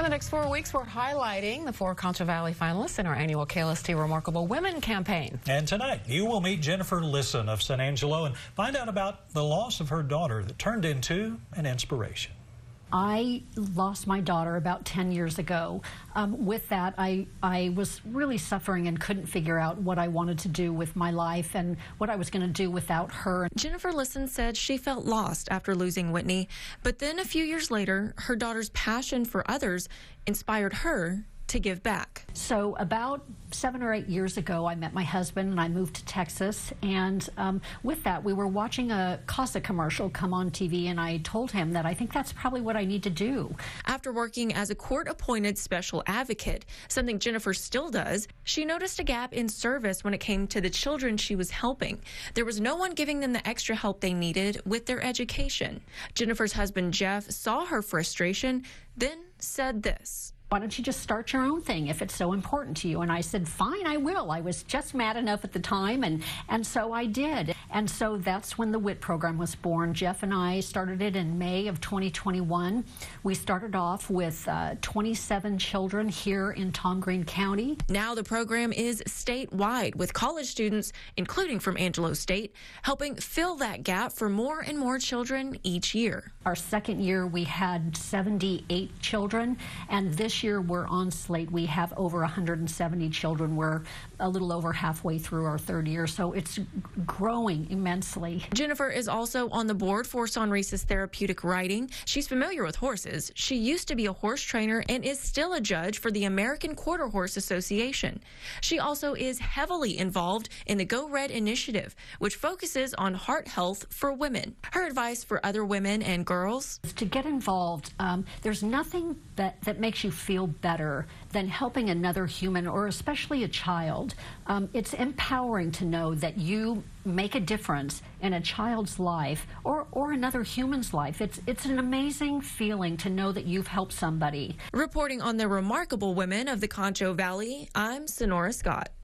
For the next four weeks, we're highlighting the four Concho Valley finalists in our annual KLST Remarkable Women campaign. And tonight, you will meet Jennifer Lisson of San Angelo and find out about the loss of her daughter that turned into an inspiration. I lost my daughter about 10 years ago. Um, with that, I, I was really suffering and couldn't figure out what I wanted to do with my life and what I was going to do without her. Jennifer Lisson said she felt lost after losing Whitney, but then a few years later, her daughter's passion for others inspired her to give back. So, about seven or eight years ago, I met my husband and I moved to Texas. And um, with that, we were watching a CASA commercial come on TV, and I told him that I think that's probably what I need to do. After working as a court appointed special advocate, something Jennifer still does, she noticed a gap in service when it came to the children she was helping. There was no one giving them the extra help they needed with their education. Jennifer's husband, Jeff, saw her frustration, then said this why don't you just start your own thing if it's so important to you? And I said, fine, I will. I was just mad enough at the time, and, and so I did. And so that's when the WIT program was born. Jeff and I started it in May of 2021. We started off with uh, 27 children here in Tom Green County. Now the program is statewide with college students, including from Angelo State, helping fill that gap for more and more children each year. Our second year, we had 78 children, and this year we're on slate. We have over 170 children. We're a little over halfway through our third year, so it's growing immensely. Jennifer is also on the board for Sonrisa's therapeutic riding. She's familiar with horses. She used to be a horse trainer and is still a judge for the American Quarter Horse Association. She also is heavily involved in the Go Red initiative, which focuses on heart health for women. Her advice for other women and girls? To get involved, um, there's nothing that, that makes you feel feel better than helping another human or especially a child. Um, it's empowering to know that you make a difference in a child's life or, or another human's life. It's, it's an amazing feeling to know that you've helped somebody. Reporting on the remarkable women of the Concho Valley, I'm Sonora Scott.